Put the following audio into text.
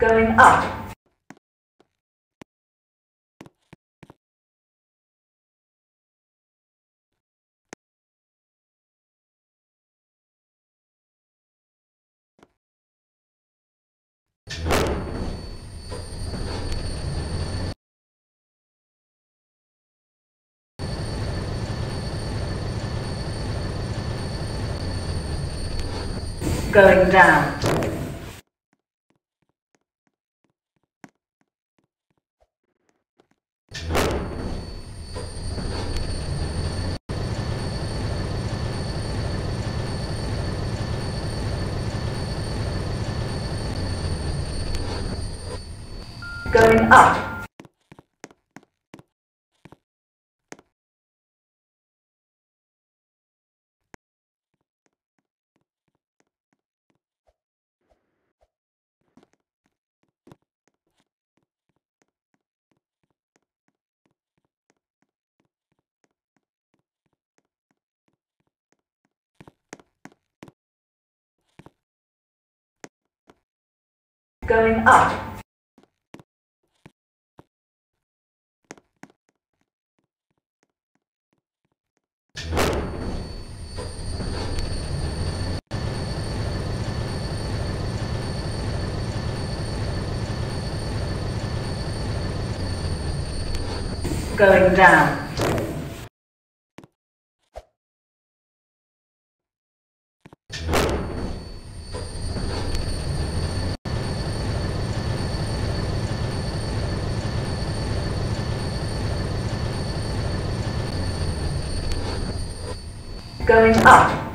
Going up. Going down. Going up. Going up. Going down. Going up.